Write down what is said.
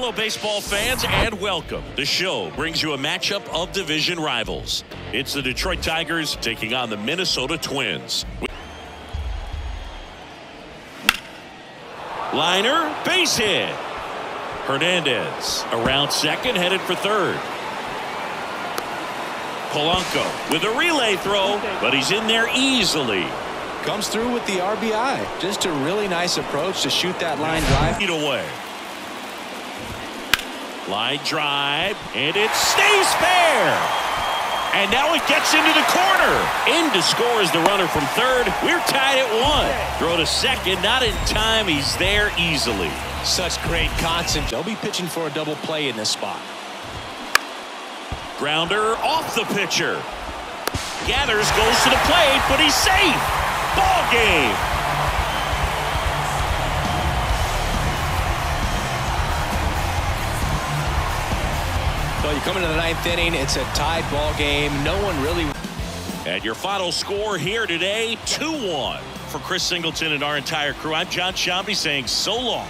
Hello, baseball fans, and welcome. The show brings you a matchup of division rivals. It's the Detroit Tigers taking on the Minnesota Twins. Liner, base hit. Hernandez around second, headed for third. Polanco with a relay throw, but he's in there easily. Comes through with the RBI. Just a really nice approach to shoot that line drive. Feet away. Line drive, and it stays fair. And now it gets into the corner. In to score is the runner from third. We're tied at one. Throw to second, not in time. He's there easily. Such great concentration. They'll be pitching for a double play in this spot. Grounder off the pitcher. Gathers, goes to the plate, but he's safe. Ball game. So you come into the ninth inning, it's a tied ball game. No one really. And your final score here today 2 1. For Chris Singleton and our entire crew, I'm Jon Sciambi saying so long.